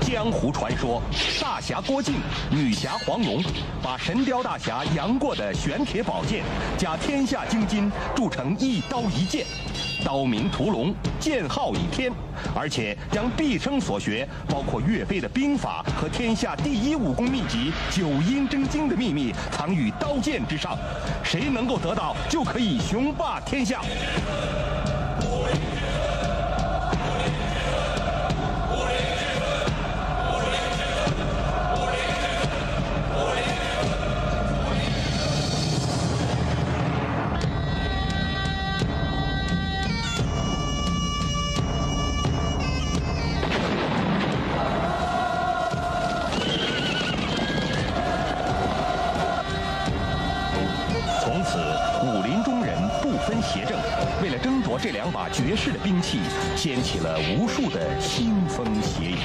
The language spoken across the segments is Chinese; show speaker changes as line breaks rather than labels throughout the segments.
江湖传说，大侠郭靖、女侠黄蓉，把神雕大侠杨过的玄铁宝剑加天下精金铸成一刀一剑，刀名屠龙，剑号倚天，而且将毕生所学，包括岳飞的兵法和天下第一武功秘籍《九阴真经》的秘密藏于刀剑之上，谁能够得到，就可以雄霸天下。掀起了无数的腥风血雨。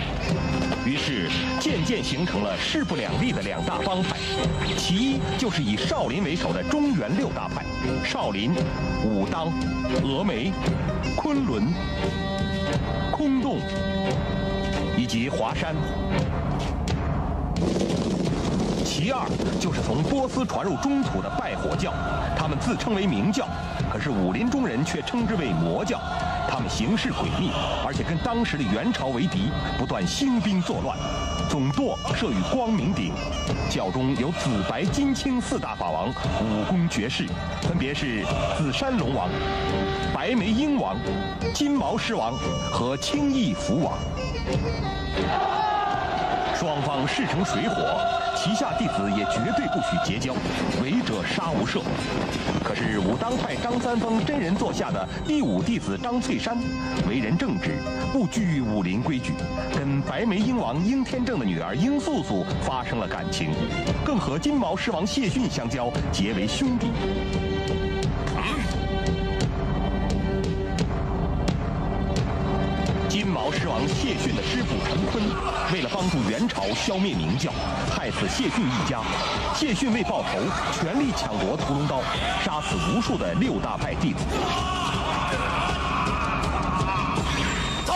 于是，渐渐形成了势不两立的两大帮派。其一就是以少林为首的中原六大派：少林、武当、峨眉、昆仑、空洞以及华山。其二就是从波斯传入中土的拜火教，他们自称为明教，可是武林中人却称之为魔教。他们行事诡秘，而且跟当时的元朝为敌，不断兴兵作乱。总舵设于光明顶，教中有紫白金青四大法王，武功绝世，分别是紫山龙王、白眉鹰王、金毛狮王和青翼蝠王。双方势成水火，旗下弟子也绝对不许结交，违者杀无赦。可是武当派张三丰真人座下的第五弟子张翠山，为人正直，不拘于武林规矩，跟白眉鹰王鹰天正的女儿鹰素素发生了感情，更和金毛狮王谢逊相交，结为兄弟。金毛狮王谢逊的师傅陈坤，为了帮助元朝消灭明教，害死谢逊一家。谢逊为报仇，全力抢夺屠龙刀，杀死无数的六大派弟子。走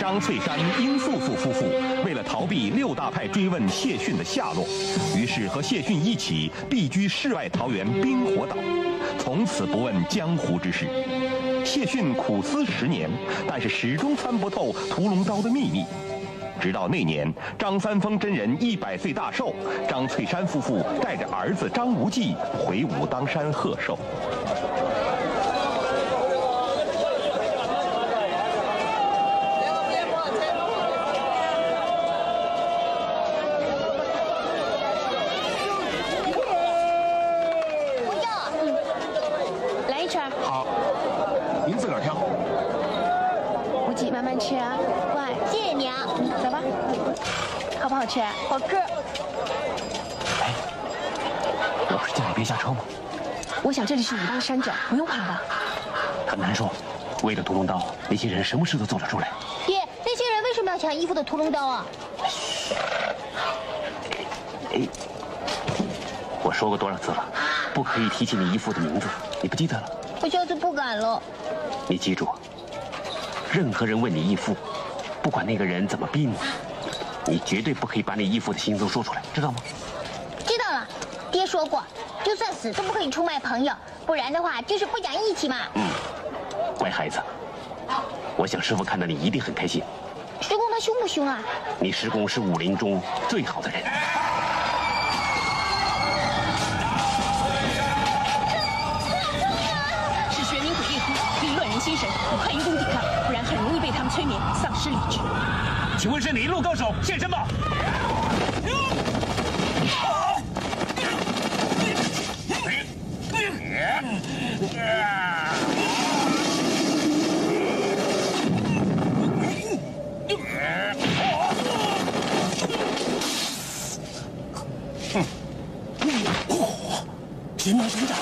张翠山、殷素素夫妇为了逃避六大派追问谢逊的下落，于是和谢逊一起避居世外桃源冰火岛，从此不问江湖之事。谢逊苦思十年，但是始终参不透屠龙刀的秘密。直到那年，张三丰真人一百岁大寿，张翠山夫妇带着儿子张无忌回武当山贺寿。
不要，
来一串，
好，您自个儿挑。
无忌慢慢吃啊，乖，
谢谢你啊。
走吧。好吃好吃？
哎，我
不是叫你别下车吗？
我想这里是武当山脚，不用怕的。
很难说，为了屠龙刀，那些人什么事都做得出来。
爹，那些人为什么要抢义父的屠龙刀啊？
哎，我说过多少次了，不可以提起你义父的名字，你不记得了？
我下次不敢了。
你记住，任何人问你义父，不管那个人怎么逼你，你绝对不可以把你义父的行踪说出来，知道吗？
知道了，爹说过，就算死都不可以出卖朋友，不然的话就是不讲义气嘛。
嗯乖孩子，我想师傅看到你一定很开心。
师公他凶不凶啊？
你师公是武林中最好的人。
是玄冥鬼猎夫，并乱人心神，你快用功抵抗，不然很容易被他们催眠，丧失理智。
请问是哪一路高手？现身吧！
金毛神掌，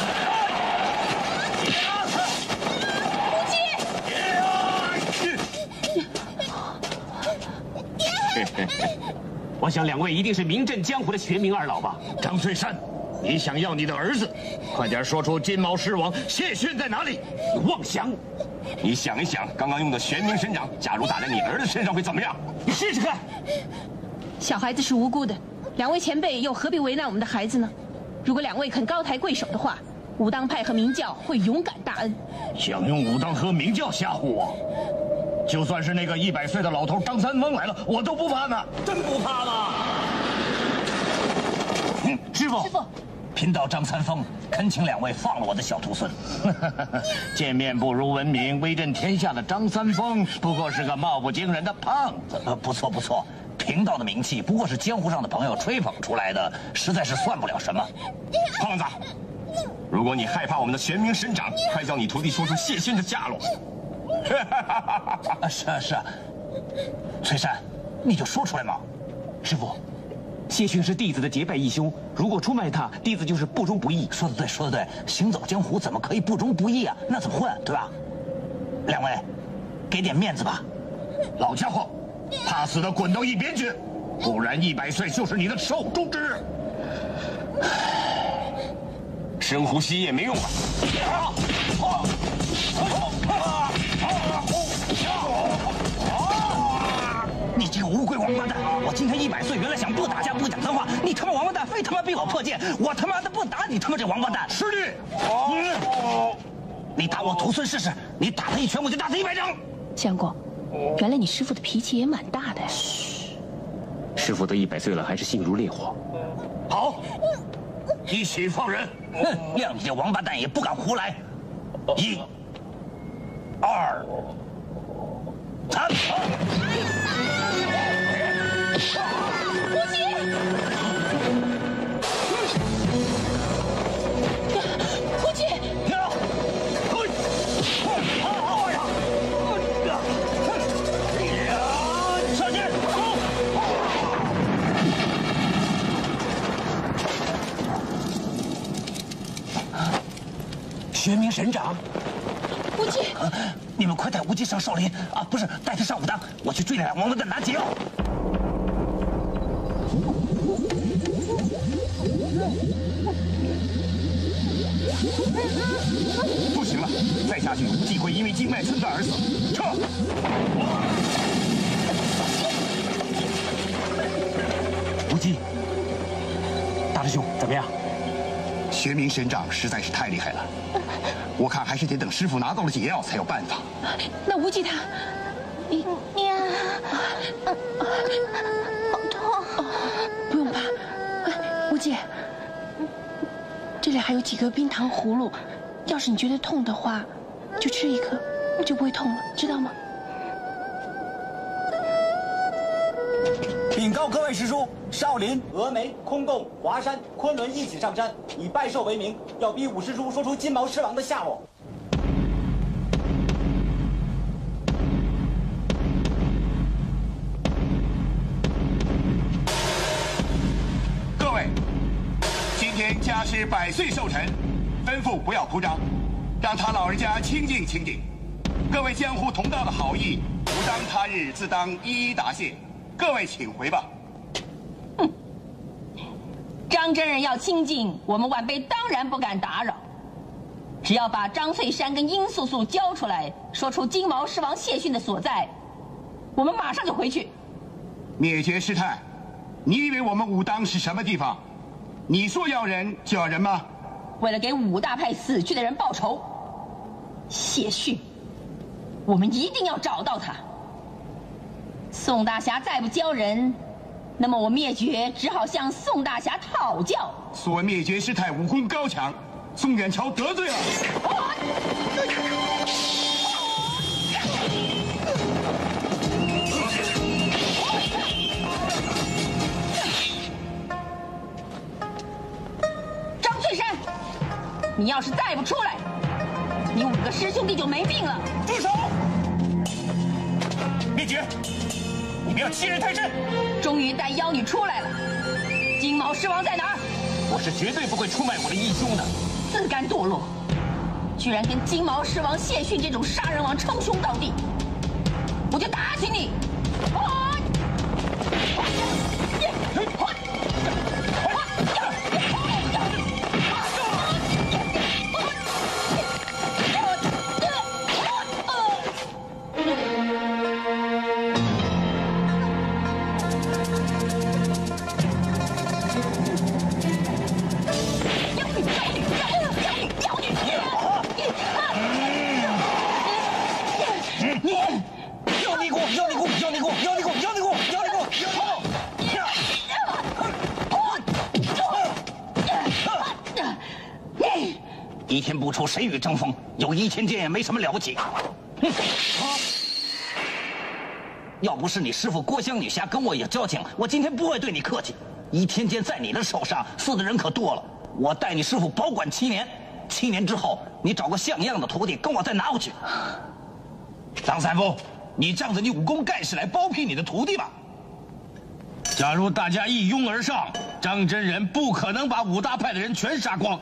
我想两位一定是名震江湖的玄冥二老吧？
张翠山，你想要你的儿子，快点说出金毛狮王谢逊在哪里！
你妄想！
你想一想，刚刚用的玄冥神掌，假如打在你儿子身上会怎么样？
你试试看。
小孩子是无辜的，两位前辈又何必为难我们的孩子呢？如果两位肯高抬贵手的话，武当派和明教会勇敢大恩。
想用武当和明教吓唬我？就算是那个一百岁的老头张三丰来了，我都不怕呢。
真不怕吗？嗯，师傅，
师傅，
贫道张三丰恳请两位放了我的小徒孙。
见面不如闻名，威震天下的张三丰不过是个貌不惊人的胖子。
呃，不错不错，贫道的名气不过是江湖上的朋友吹捧出来的，实在是算不了什么。
胖子，如果你害怕我们的玄冥神掌，快叫你徒弟说出谢逊的下落。
啊，是啊是啊，崔山，你就说出来嘛。
师傅，谢逊是弟子的结拜义兄，如果出卖他，弟子就是不忠不义。
说的对，说的对，行走江湖怎么可以不忠不义啊？那怎么混，对吧？两位，给点面子吧。
老家伙，怕死的滚到一边去，不然一百岁就是你的寿终之日。
深呼吸也没用啊！
你这个乌龟王八蛋！我今天一百岁，原来想不打架不讲脏话，你他妈王八蛋，非他妈逼我破戒！我他妈的不打你他妈这王八蛋！
师弟，
你打我徒孙试试，你打他一拳，我就打他一百掌。
相公，原来你师傅的脾气也蛮大的呀。
师傅都一百岁了，还是性如烈火。
好，一起放人。
哼，谅你这王八蛋也不敢胡来。一、二、三。
夫妻，
呀！嘿！啊呀！呀！上去！玄冥神掌，
夫妻，
你们快带无忌上少林啊！不是，带他上武当，我去追那俩王八蛋拿解药。
不行了，再下去无忌会因为静脉寸断而死。撤！
无忌，大师兄怎么样？
玄冥神掌实在是太厉害了，我看还是得等师傅拿到了解药才有办法。
那无忌他，
呀，好痛！
不用怕。哎无忌，这这里还有几个冰糖葫芦，要是你觉得痛的话，就吃一颗，我就不会痛了，知道吗？
禀告各位师叔，少林、峨眉、空洞、华山、昆仑一起上山，以拜寿为名，要逼五师叔说出金毛狮王的下落。
天家师百岁寿辰，吩咐不要铺张，让他老人家清静清静。各位江湖同道的好意，不当他日自当一一答谢。各位请回吧。
哼张真人要清静，我们晚辈当然不敢打扰。只要把张翠山跟殷素素交出来，说出金毛狮王谢逊的所在，我们马上就回去。
灭绝师太，你以为我们武当是什么地方？你说要人就要人吗？
为了给五大派死去的人报仇，谢逊，我们一定要找到他。宋大侠再不交人，那么我灭绝只好向宋大侠讨教。
所谓灭绝师太武功高强，宋远桥得罪了。
张你要是再不出来，你五个师兄弟就没命了。
住手！灭绝，你不要欺人太甚！
终于带妖女出来了，金毛狮王在哪儿？
我是绝对不会出卖我的义兄的。
自甘堕落，居然跟金毛狮王谢逊这种杀人王称兄道弟，我就打死你！啊！
不出，谁与争锋？有一千剑也没什么了不起。哼！要不是你师傅郭襄女侠跟我有交情，我今天不会对你客气。一天剑在你的手上，死的人可多了。我带你师傅保管七年，七年之后，你找个像样的徒弟跟我再拿回去。张三丰，你仗着你武功盖世来包庇你的徒弟吧？
假如大家一拥而上，张真人不可能把五大派的人全杀光。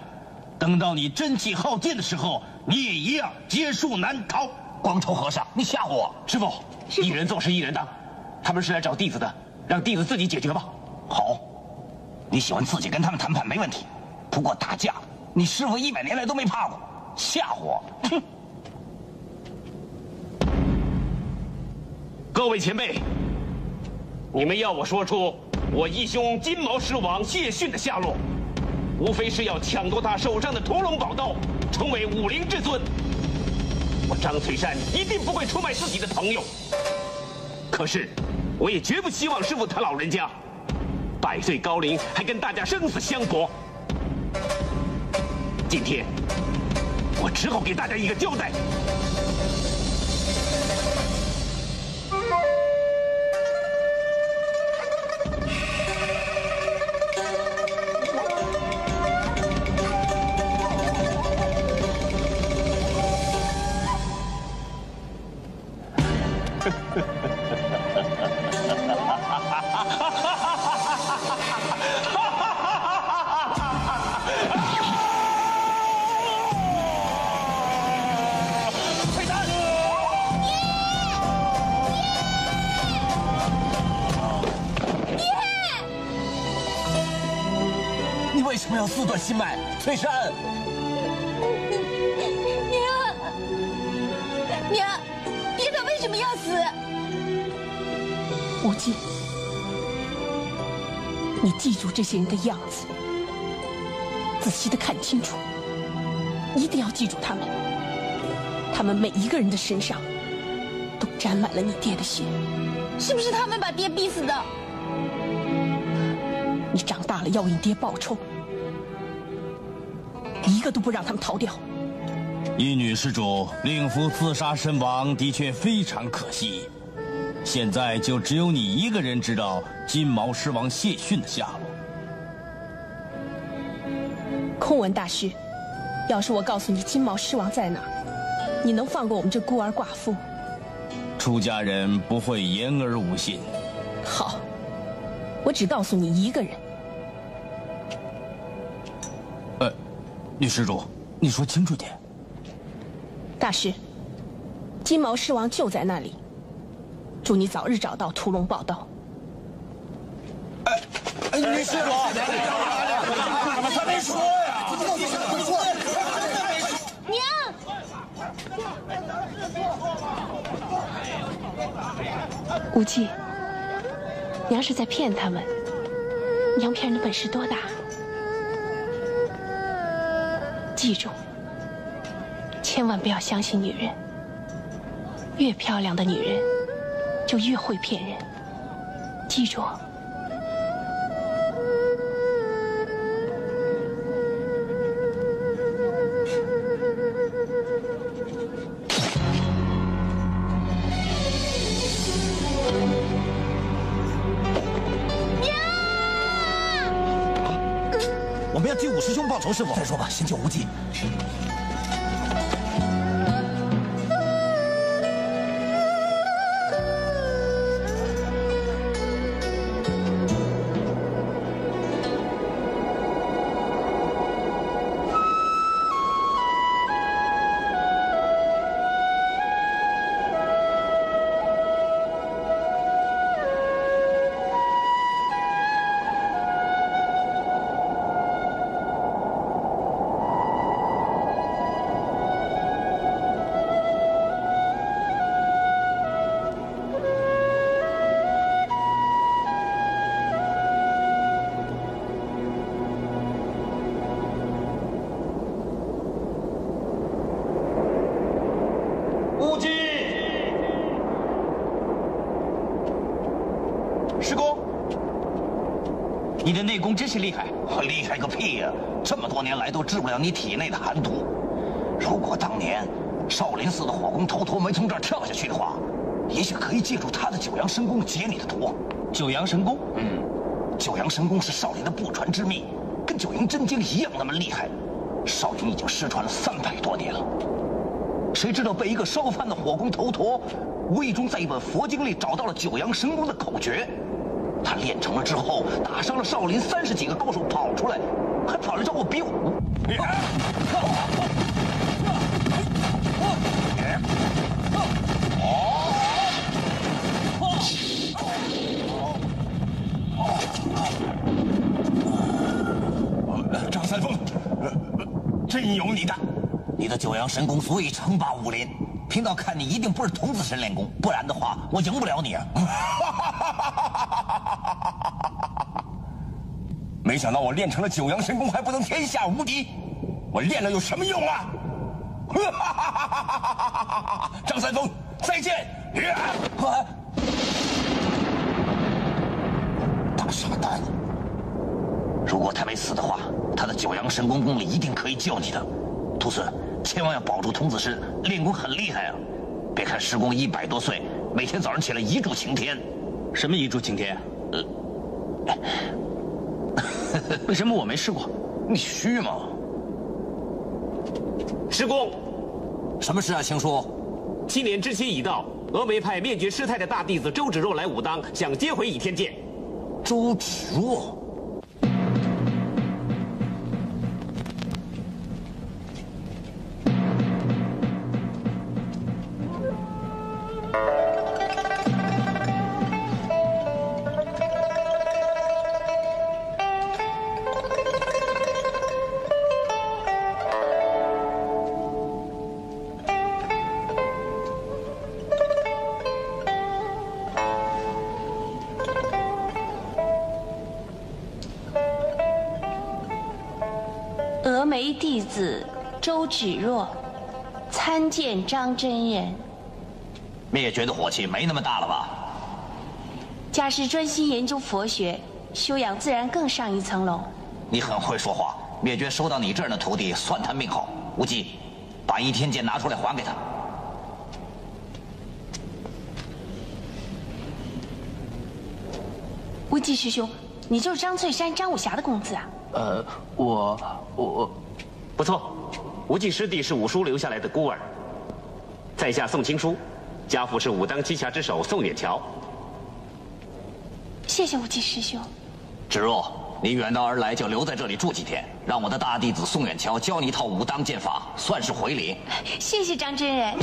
等到你真气耗尽的时候，你也一样劫数难逃。
光头和尚，你吓唬我！
师傅，一人做事一人当，他们是来找弟子的，让弟子自己解决吧。
好，你喜欢自己跟他们谈判没问题，不过打架，你师傅一百年来都没怕过，吓唬我！哼！
各位前辈，你们要我说出我义兄金毛狮王谢逊的下落，无非是要抢夺他手上的屠龙宝刀，成为武林至尊。我张翠山一定不会出卖自己的朋友。可是，我也绝不希望师傅他老人家百岁高龄还跟大家生死相搏。今天，我只好给大家一个交代。
这些人的样子，仔细的看清楚，一定要记住他们。他们每一个人的身上，都沾满了你爹的血。
是不是他们把爹逼死的？
你长大了要为你爹报仇，一个都不让他们逃掉。
一女施主，令夫自杀身亡，的确非常可惜。现在就只有你一个人知道金毛狮王谢逊的下落。
空文大师，要是我告诉你金毛狮王在哪儿，你能放过我们这孤儿寡妇？
出家人不会言而无信。
好，我只告诉你一个人。
呃，女施主，你说清楚点。
大师，金毛狮王就在那里。祝你早日找到屠龙宝刀。
哎，女施主，他没说呀，
娘，
无忌，娘是在骗他们。娘骗人的本事多大？记住，千万不要相信女人。越漂亮的女人，就越会骗人。记住。
师，傅。再说吧，先救无忌。
的内功真是厉害。
厉害个屁呀！这么多年来都治不了你体内的寒毒。如果当年少林寺的火攻头陀没从这儿跳下去的话，也许可以借助他的九阳神功解你的毒。
九阳神功？
嗯，九阳神功是少林的不传之秘，跟九阴真经一样那么厉害。少林已经失传了三百多年了。谁知道被一个烧饭的火攻头陀，无意中在一本佛经里找到了九阳神功的口诀。他练成了之后，打伤了少林三十几个高手，跑出来，还跑来找我比武。
张三丰，真有你的！
你的九阳神功足以称霸武林。贫道看你一定不是童子神练功，不然的话，我赢不了你啊！
没想到我练成了九阳神功还不能天下无敌，我练了有什么用啊？张三丰，再见！
大傻蛋！如果他没死的话，他的九阳神功功力一定可以救你的，徒孙。千万要保住童子身，练功很厉害啊！别看师公一百多岁，每天早上起来一柱擎天。
什么一柱擎天？呃，为什么我没试过？
你虚吗？
师公，
什么事啊，青叔？
七年之期已到，峨眉派灭绝师太的大弟子周芷若来武当，想接回倚天剑。
周芷若。
芷若参见张真人。
灭绝的火气没那么大了吧？
假使专心研究佛学，修养自然更上一层楼。
你很会说话。灭绝收到你这样的徒弟，算他命好。无忌，把倚天剑拿出来还给他。
无忌师兄，你就是张翠山、张武侠的公子啊？
呃，我我，
不错，无忌师弟是五叔留下来的孤儿。在下宋青书，家父是武当七侠之首宋远桥。
谢谢无忌师兄。
芷若，你远道而来，就留在这里住几天，让我的大弟子宋远桥教你一套武当剑法，算是回礼。
谢谢张真人。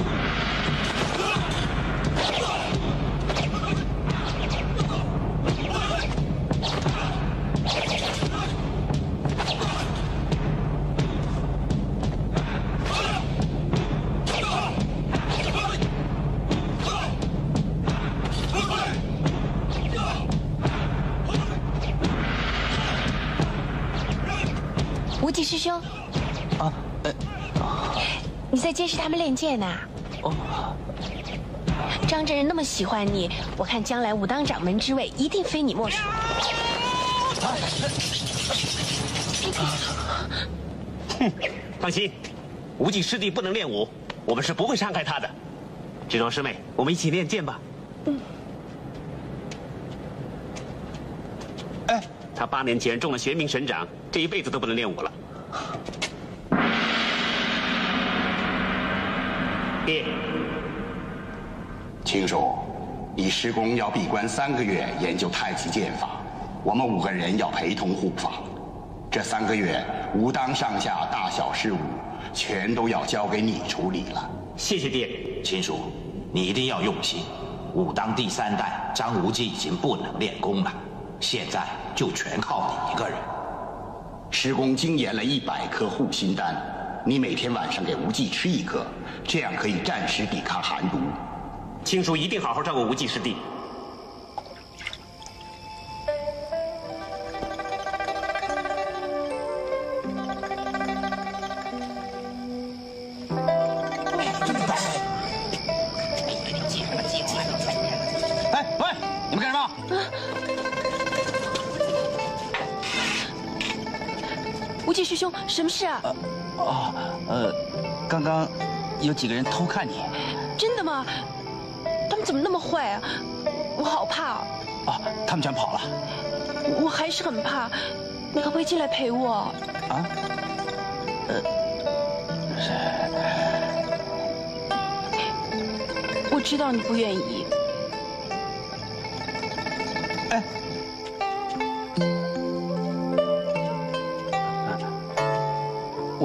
你在监视他们练剑呢？
哦，
张真人那么喜欢你，我看将来武当掌门之位一定非你莫属。
哼，放心，无忌师弟不能练武，我们是不会伤害他的。芷若师妹，我们一起练剑吧。
嗯。
哎，他八年前中了玄冥神掌，这一辈子都不能练武了。爹，
青叔，你师公要闭关三个月研究太极剑法，我们五个人要陪同护法。这三个月，武当上下大小事务，全都要交给你处理了。
谢谢爹，
秦叔，你一定要用心。武当第三代张无忌已经不能练功了，现在就全靠你一个人。
师公精研了一百颗护心丹，你每天晚上给无忌吃一颗，这样可以暂时抵抗寒毒。
青叔一定好好照顾无忌师弟。
哎喂，你们干什么？
无忌师兄，什么事啊？
哦，呃，刚刚有几个人偷看你。
真的吗？他们怎么那么坏啊？我好怕哦。
哦，他们全跑了。
我还是很怕，你可不可以进来陪我？啊？呃，是。我知道你不愿意。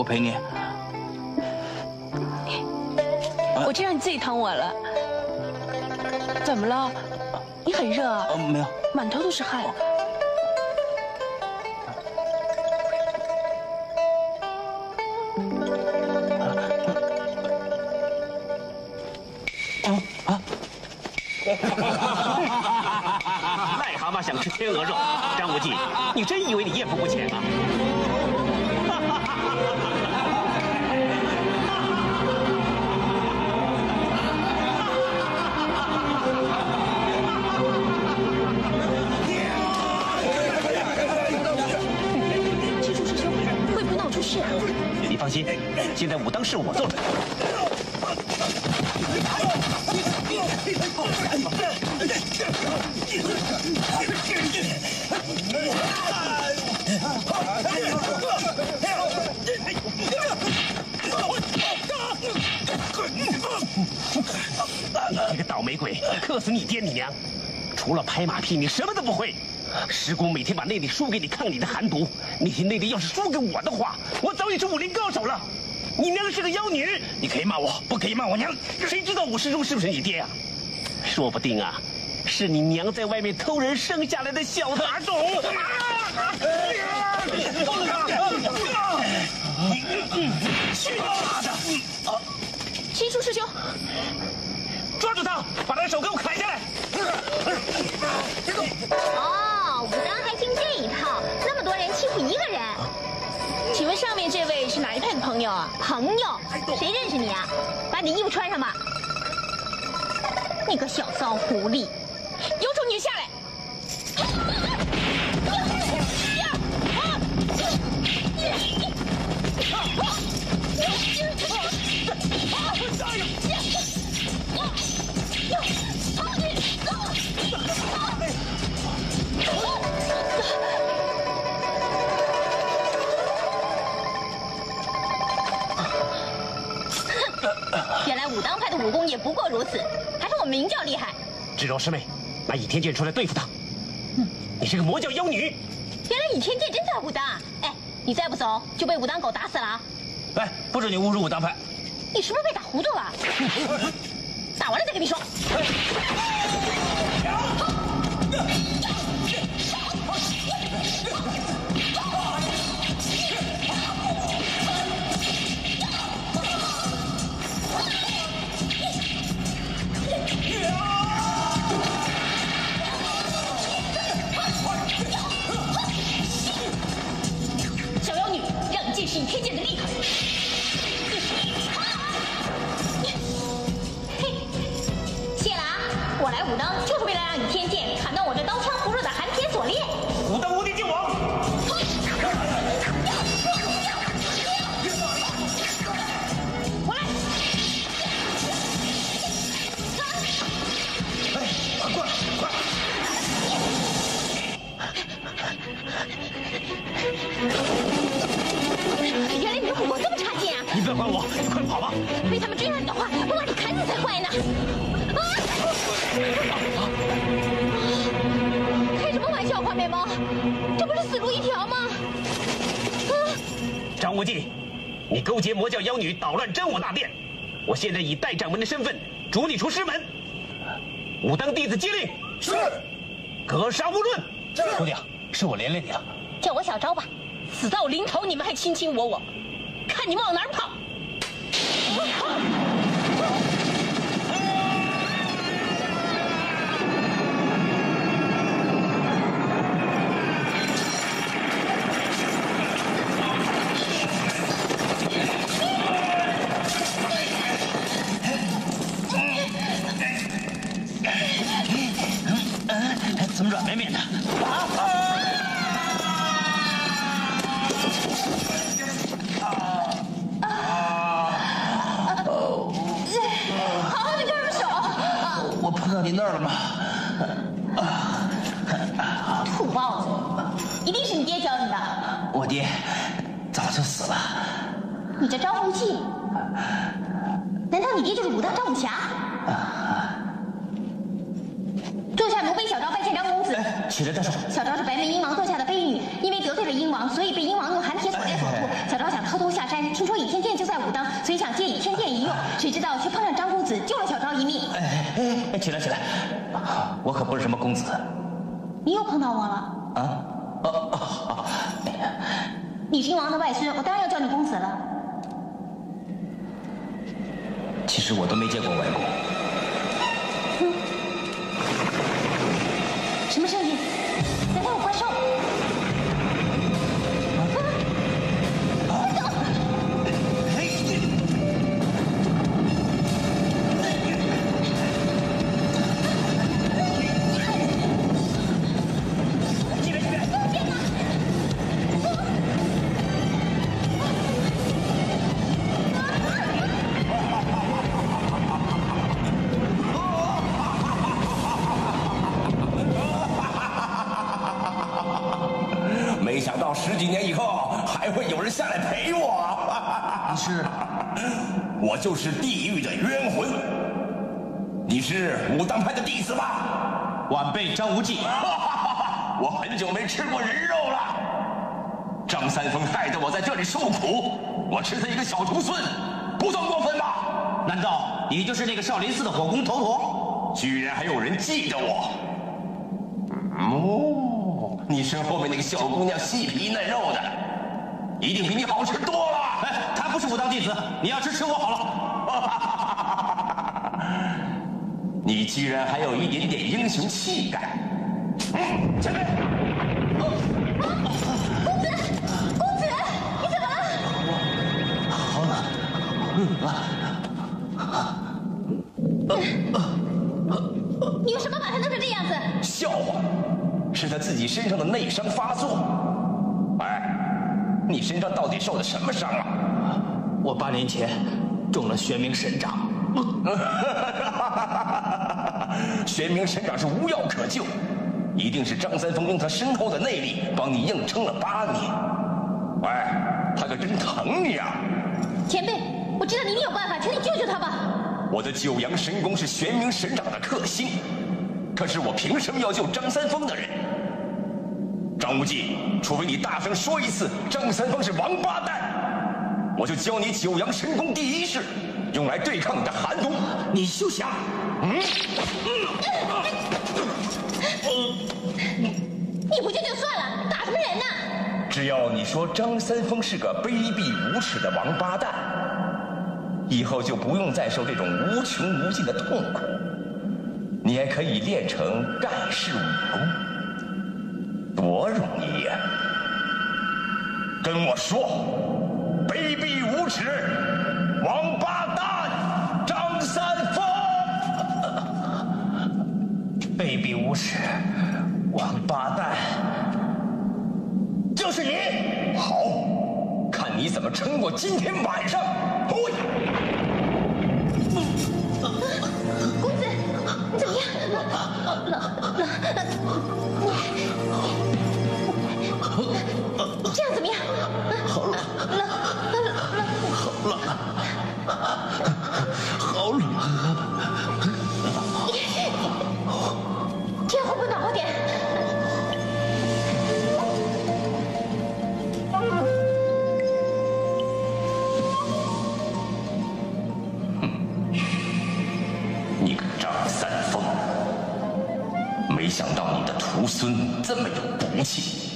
我陪你。
我知道你最疼我了。怎么了？你很热啊？
没有，
满头都是汗。
啊！癞蛤蟆想吃天鹅肉，张无忌，你真以为你艳福不浅啊？心，现在武当是我做主。你个倒霉鬼，克死你爹你娘！除了拍马屁，你什么都不会。师公每天把内力输给你抗你的寒毒，那天内力要是输给我的话，我早已是武林高手了。你娘是个妖女，你可以骂我，不可以骂我娘。谁知道武师兄是不是你爹啊？说不定啊，是你娘在外面偷人生下来的小杂种。
去妈的！秦叔师兄，
抓住他，把他的手给我砍下来。
哦，武当还听这一套，
上面这位是哪一派的朋友啊？
朋友？谁认识你啊？把你的衣服穿上吧。你个小骚狐狸，
有种你就下来！
不过如此，还是我明教厉害。
智柔师妹，拿倚天剑出来对付他。嗯，你是个魔教妖女。
原来倚天剑真在武当。哎，你再不走，就被武当狗打死了。
哎，不准你侮辱武当派。
你是不是被打糊涂了？打完了再跟你说。
小你
勾结魔教妖女捣乱真武大殿，我现在以代掌门的身份逐你出师门。武当弟子接令，
是，
格杀勿论。
姑娘，是我连累你了。
叫我小昭吧。
死到临头，你们还卿卿我我，看你们往哪儿跑！
起来起来，我可不是什么公子。
你又碰到我了？啊？哦哦哦！你亲王的外孙，我当然要叫你公子了。
其实我都没见过外公。
什么声音？
吃过人肉了。张三丰害得我在这里受苦，我吃他一个小徒孙，不算过分吧？
难道你就是那个少林寺的火攻头陀？
居然还有人记得我？哦，你身后面那个小姑娘细皮嫩肉的，一定比你好吃多了。
哎，她不是武当弟子，你要吃吃我好了。
你居然还有一点点英雄气概。嗯，前辈。己身上的内伤发作。哎，你身上到底受的什么伤啊？
我八年前中了玄冥神掌。
玄冥神掌是无药可救，一定是张三丰用他深厚的内力帮你硬撑了八年。喂，他可真疼你啊！
前辈，我知道你一定有办法，请你救救他吧。
我的九阳神功是玄冥神掌的克星，可是我凭什么要救张三丰的人？张无忌，除非你大声说一次张三丰是王八蛋，我就教你九阳神功第一式，用来对抗你的寒毒。
你休想！嗯。
你不救就算了，打什么人呢？
只要你说张三丰是个卑鄙无耻的王八蛋，以后就不用再受这种无穷无尽的痛苦，你还可以练成盖世武功，多容易呀！跟我说，卑鄙无耻，王八蛋，张三丰！
卑鄙无耻，王八蛋，
就是你！好，看你怎么撑过今天晚上！嘿，
公子，你怎么样？冷冷，怎么样？
好冷，
冷冷冷，
好冷，好冷。
这样会不会暖和点？
你个张三丰，没想到你的徒孙这么有骨气。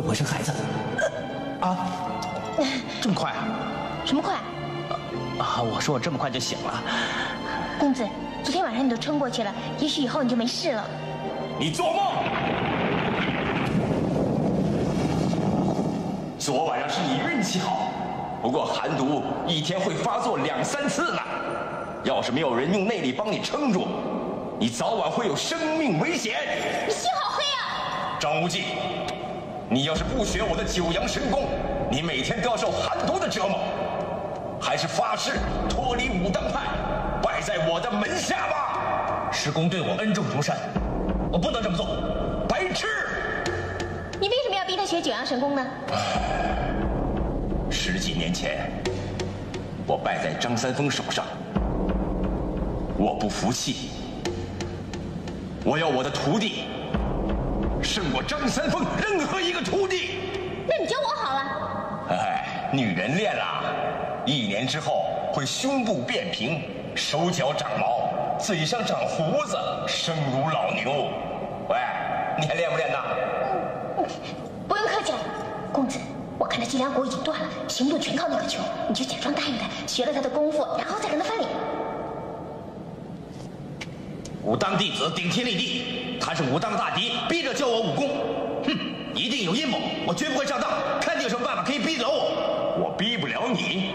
会不会生孩子？啊？这么快啊？
什么快？
啊，我说我这么快就醒了。
公子，昨天晚上你都撑过去了，也许以后你就没事了。
你做梦！昨晚上是你运气好，不过寒毒一天会发作两三次呢。要是没有人用内力帮你撑住，你早晚会有生命危险。
你心好黑啊！
张无忌，你要是不学我的九阳神功，你每天都要受寒毒的折磨。还是发誓脱离武当派，拜在我的门下吧。
师公对我恩重如山，我不能这么做。
白痴！
你为什么要逼他学九阳神功呢？
十几年前，我败在张三丰手上，我不服气，我要我的徒弟胜过张三丰任何一个徒弟。
那你教我好了。
哎，女人练了，一年之后会胸部变平，手脚长毛，嘴上长胡子，声如老牛。喂，你还练不练呢？
不用客气了，公子，我看他脊梁骨已经断了，行动全靠那个球，你就假装答应他，学了他的功夫，然后再跟他翻脸。
武当弟子顶天立地，他是武当大敌，逼着教我武功，哼，一定有阴谋，我绝不会上当。看你有什么办法可以逼走我？
我逼不了你。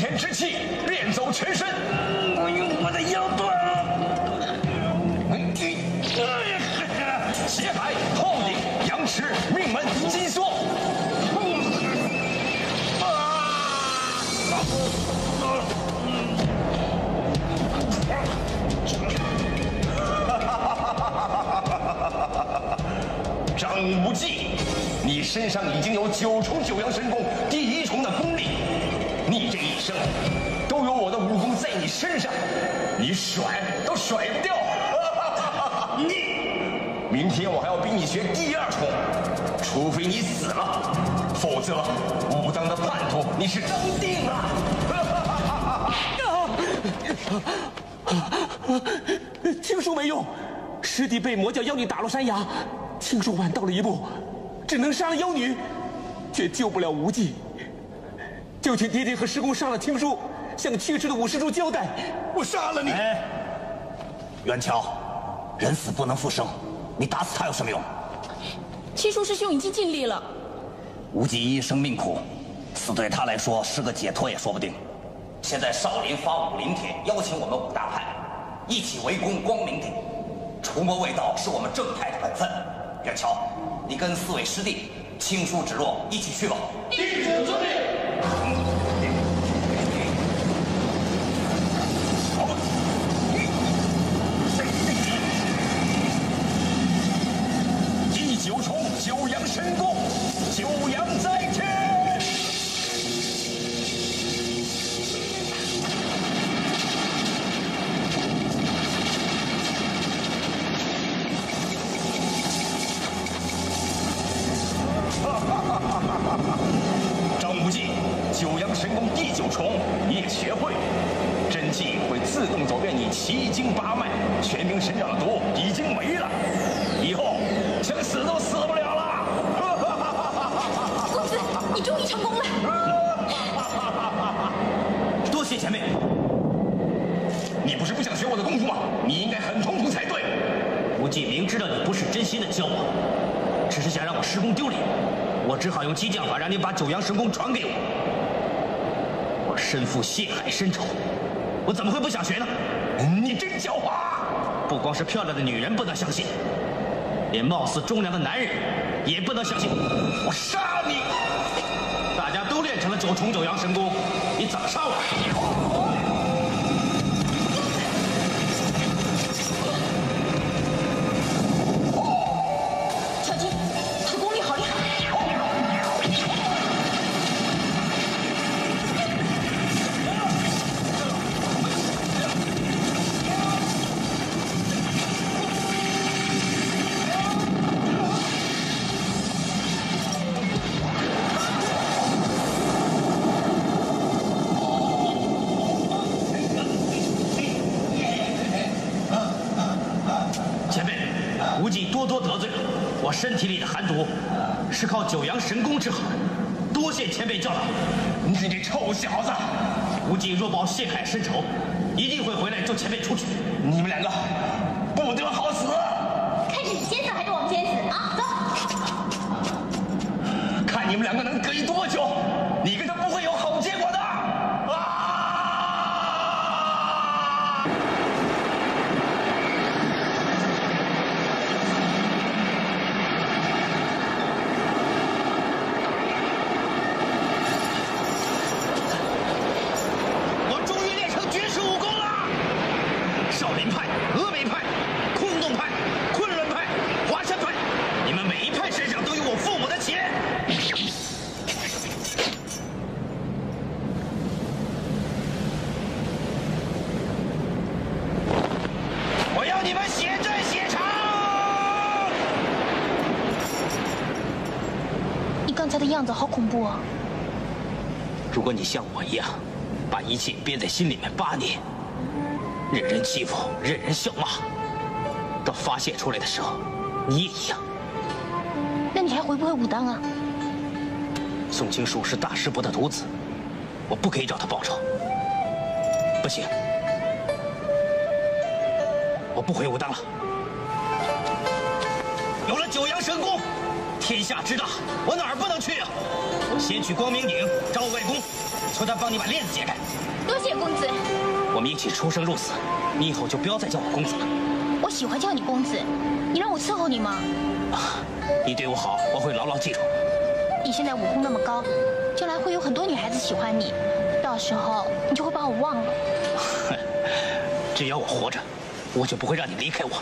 天之气练走全身。
我用我的腰断了。
血海、后顶、阳池、命门、金缩。张无忌，你身上已经有九重九阳神功，第一重的功力，生都有我的武功在你身上，你甩都甩不掉。你，明天我还要逼你学第二重，除非你死了，否则武当的叛徒你是当定了。
听说没用，师弟被魔教妖女打落山崖，听说晚到了一步，只能杀了妖女，却救不了无忌。就请爹爹和师公杀了青书，向去世的武师叔交代，我杀了你。
哎，元乔，人死不能复生，你打死他有什么用？
七叔师兄已经尽力了。
无忌一生命苦，死对他来说是个解脱也说不定。现在少林发武林帖，邀请我们五大派一起围攻光明顶，除魔卫道是我们正派的本分。元乔，你跟四位师弟青书芷若一起去吧。
弟子遵命。
只
好用激将法让你把九阳神功传给我。我身负血海深仇，我怎么会不想学呢？
你真狡猾！
不光是漂亮的女人不能相信，连貌似忠良的男人也不能相信。
我杀你！
大家都练成了九重九阳神功，你怎么杀我？前辈，无忌多多得罪了，我身体里的寒毒是靠九阳神功治好的，多谢前辈教导。
你这臭小子！
无忌若报血海深仇，一定会回来救前辈出去。
你们两个不得好死！
看是你先死还是我们先死啊？走！
看你们两个能隔多久！你跟他不会有好结果的！啊！
我终于练成绝世武功了！少林派、峨眉派、空洞派、昆仑派、华山派，你们每一派身上都有我父母的钱。我要你们血债血偿！
你刚才的样子好恐怖啊！
如果你像我一样，把一切憋在心里面八年，任人欺负，任人笑骂，到发泄出来的时候，你也一样。
那你还回不回武当啊？
宋青书是大师伯的独子，我不可以找他报仇。不行，我不回武当了。有了九阳神功，天下之大，我哪儿不能去啊？先去光明顶找我外公，求他帮你把链子解开。我们一起出生入死，你以后就不要再叫我公子了。
我喜欢叫你公子，你让我伺候你吗？
啊，你对我好，我会牢牢记住。
你现在武功那么高，将来会有很多女孩子喜欢你，到时候你就会把我忘了。
只要我活着，我就不会让你离开我。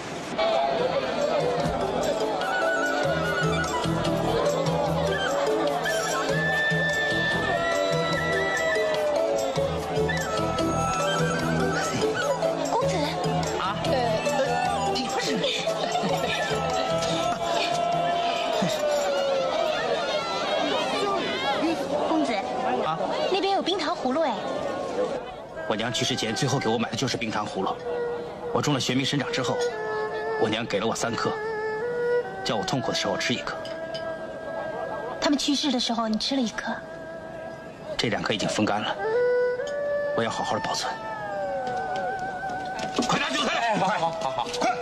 我娘去世前最后给我买的就是冰糖葫芦。我中了玄冥神掌之后，我娘给了我三颗，叫我痛苦的时候吃一颗。
他们去世的时候你吃了一颗，
这两颗已经风干了，我要好好的保存。
快拿酒菜来！好好好好，快！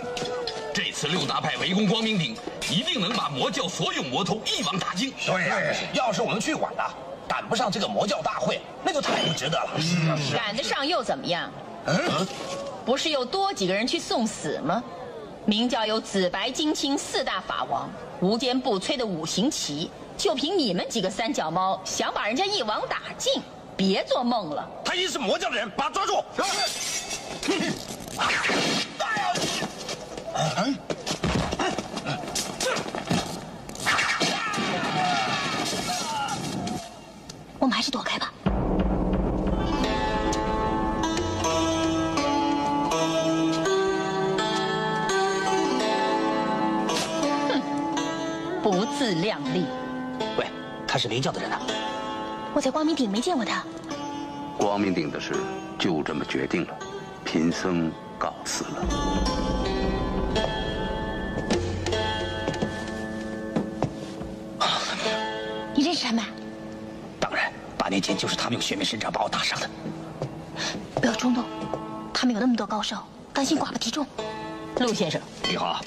这次六大派围攻光明顶，一定能把魔教所有魔头一网打尽。
对呀、要是我们去晚了，赶不上这个魔教大会，那就太不值得了。
赶得上又怎么样？不是又多几个人去送死吗？明教有紫白金青四大法王，无坚不摧的五行旗，就凭你们几个三脚猫，想把人家一网打尽？别做梦了！
他一定是魔教的人，把他抓住！
我们还是躲开吧。
哼不自量力！
喂，他是明教的人啊？
我在光明顶没见过他。
光明顶的事就这么决定了，贫僧告辞了。
你认识他们？
当然，八年前就是他们用玄冥神掌把我打伤的。
不要冲动，他们有那么多高手，担心寡不敌众。
陆先生，
你好，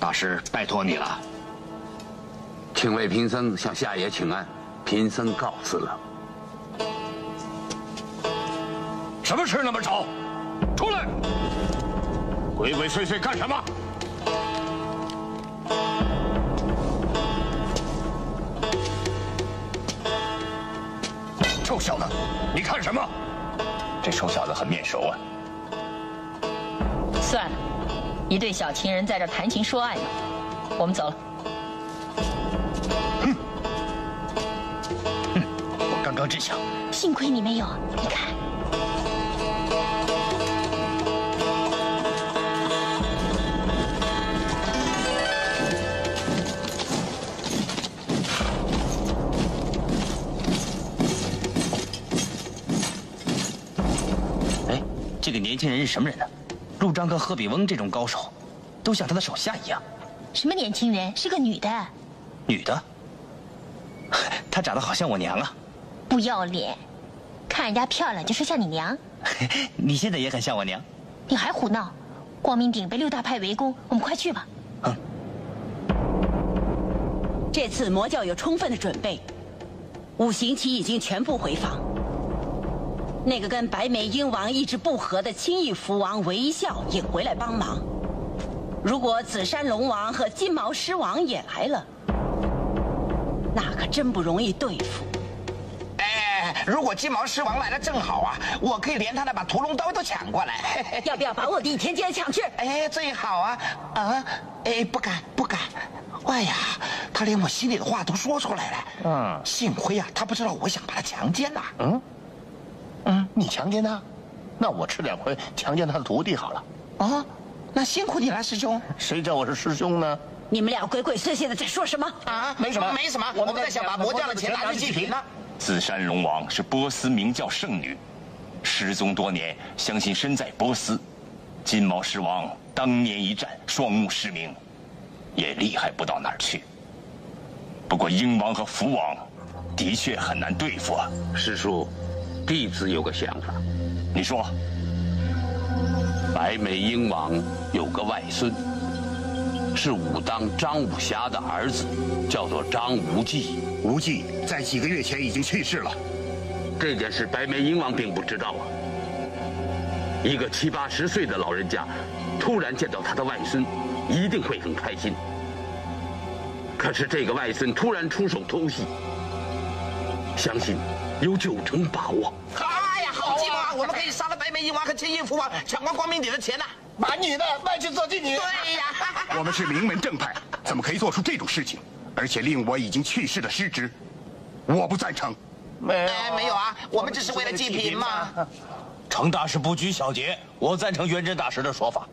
大师拜托你了。
请为贫僧向夏爷请安，贫僧告辞了。
什么事那么吵？出来！鬼鬼祟祟干什么？你看什么？
这臭小子很面熟啊。
算了，一对小情人在这谈情说爱呢，我们走了。
哼，哼，我刚刚真想，
幸亏你没有，你看。
这个年轻人是什么人呢？陆章跟贺比翁这种高手，都像他的手下一样。
什么年轻人？是个女的。
女的？她长得好像我娘啊！
不要脸，看人家漂亮就说像你娘。
你现在也很像我娘。
你还胡闹！光明顶被六大派围攻，我们快去吧。
嗯。
这次魔教有充分的准备，五行旗已经全部回防。那个跟白眉鹰王一直不和的青翼蝠王韦一笑也回来帮忙。如果紫山龙王和金毛狮王也来了，那可真不容易对付。
哎，如果金毛狮王来了正好啊，我可以连他那把屠龙刀都抢过来。
要不要把我的倚天剑抢去？
哎，最好啊！啊，哎，不敢不敢。哎呀，他连我心里的话都说出来了。嗯，幸亏啊，他不知道我想把他强奸呐。
嗯。嗯，你强奸他，那我吃两亏强奸他的徒弟好了。
啊，那辛苦你了，师兄。
谁叫我是师兄呢？
你们俩鬼鬼祟祟的在说什么？
啊，
没什么，
没什么。我们在想把魔教的钱拿去济贫呢。
紫山龙王是波斯明教圣女，失踪多年，相信身在波斯。金毛狮王当年一战双目失明，也厉害不到哪儿去。不过鹰王和蝠王，的确很难对付啊，
师叔。弟子有个想法，
你说。
白眉鹰王有个外孙，是武当张武侠的儿子，叫做张无忌。
无忌在几个月前已经去世了。
这件事白眉鹰王并不知道啊。一个七八十岁的老人家，突然见到他的外孙，一定会很开心。可是这个外孙突然出手偷袭，相信。有九成把握。
哎呀，好计谋！我们可以杀了白眉鹰王和千叶蝠王，抢光光明顶的钱呐！
把女的卖去做妓女。
对呀，
我们是名门正派，怎么可以做出这种事情？而且令我已经去世的失职，我不赞成。
没没有啊，我们只是为了济贫嘛。
成大事不拘小节，我赞成元真大师的说法。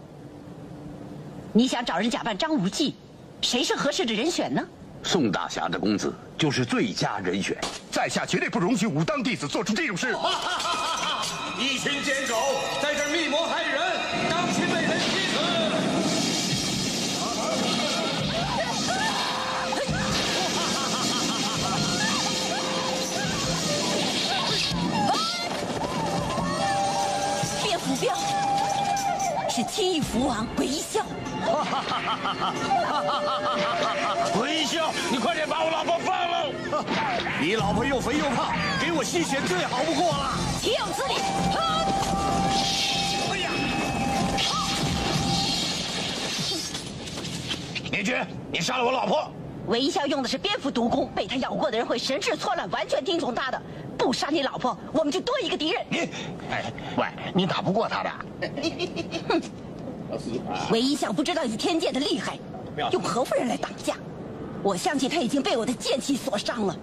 你想找人假扮张无忌，谁是合适的人选呢？
宋大侠的公子就是最佳人选，
在下绝对不容许武当弟子做出这种事。
一群奸狗在这密谋害
是天翼蝠王韦一笑。
韦一笑，你快点把我老婆放了！
你老婆又肥又胖，给我吸血最好不过了。
岂有此理！哎呀！
灭绝，你杀了我老婆！
韦一笑用的是蝙蝠毒功，被他咬过的人会神志错乱，完全听从他的。不杀你老婆，我们就多一个敌人。
你，哎，喂，你打不过他的。
哼！韦一笑不知道倚天剑的厉害，用何夫人来挡架？我相信他已经被我的剑气所伤了。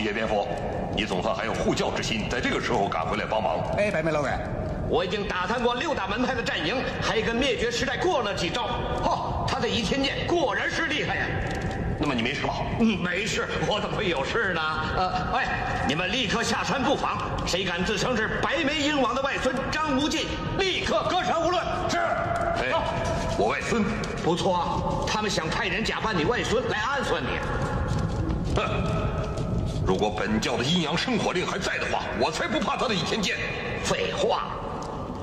我
又回来了。
七叶蝙蝠，你总算还有护教之心，在这个时候赶回来帮忙。
哎，白眉老鬼，
我已经打探过六大门派的战营，还跟灭绝师太过了几招。嚯，他的倚天剑果然是厉害呀！
那么你没事吧？
嗯，没事，我怎么会有事呢？呃，哎，你们立刻下山布防，谁敢自称是白眉鹰王的外孙张无忌，立刻格杀勿论。
是。哎，我外孙，
不错啊。他们想派人假扮你外孙来暗算你。
哼，如果本教的阴阳生火令还在的话，我才不怕他的倚天剑。
废话，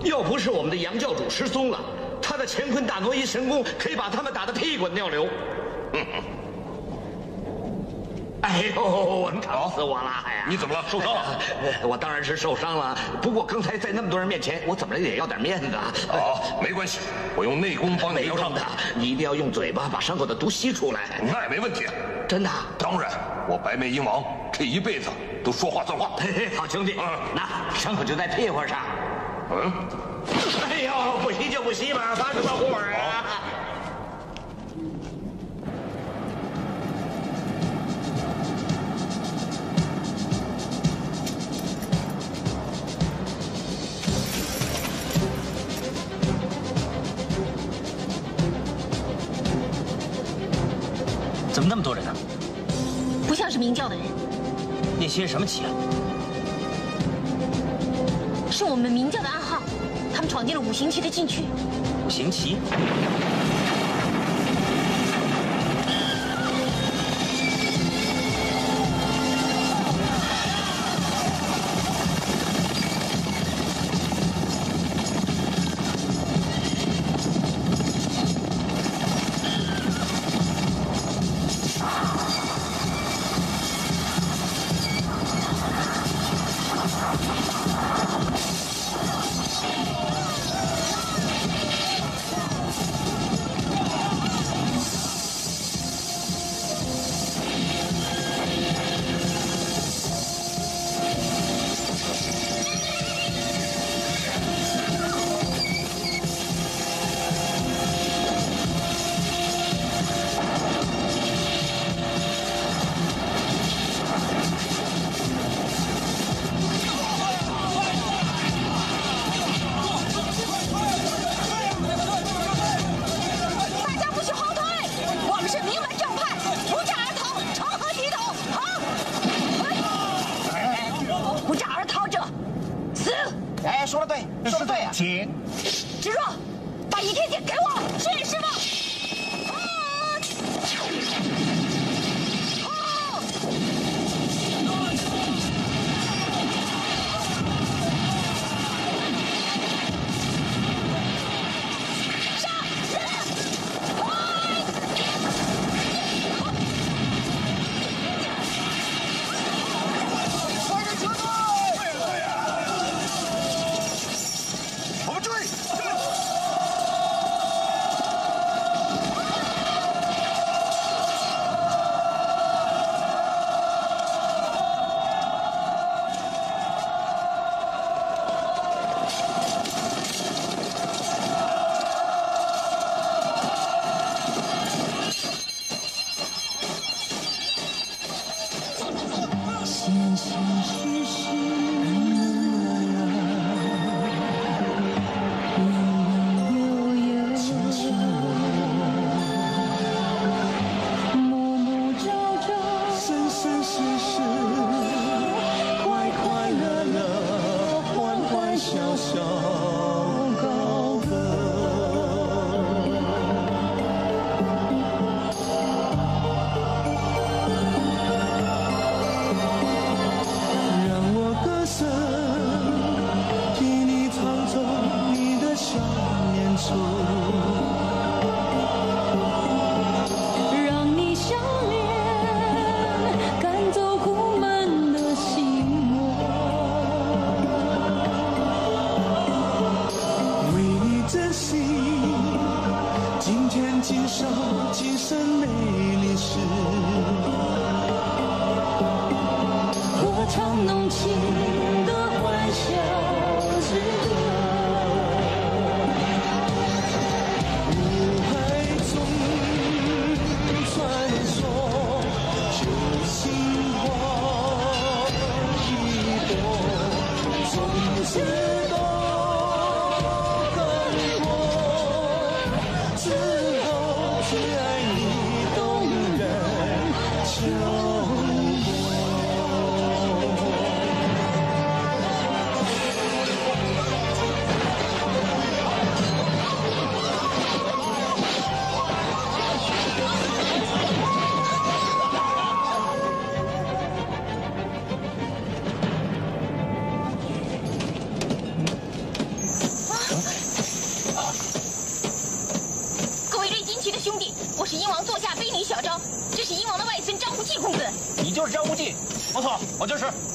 要不是我们的杨教主失踪了，他的乾坤大挪移神功可以把他们打得屁滚尿流。哼哼。哎呦，我疼死我了！哎呀，
你怎么了？受伤了？
我当然是受伤了。不过刚才在那么多人面前，我怎么也要点面子。
哦，没关系，我用内功帮你疗伤。
的，你一定要用嘴巴把伤口的毒吸出来。
那也没问题。
真的？
当然，我白眉鹰王这一辈子都说话算话。
嘿嘿，好兄弟，嗯，那伤口就在屁股上。嗯。哎呦，不吸就不吸吧，发什么火啊？
怎么那么多人呢？
是明教的人。
那些什么旗啊？
是我们明教的暗号，他们闯进了五行旗的禁区。
五行旗？
请。止住！我就是。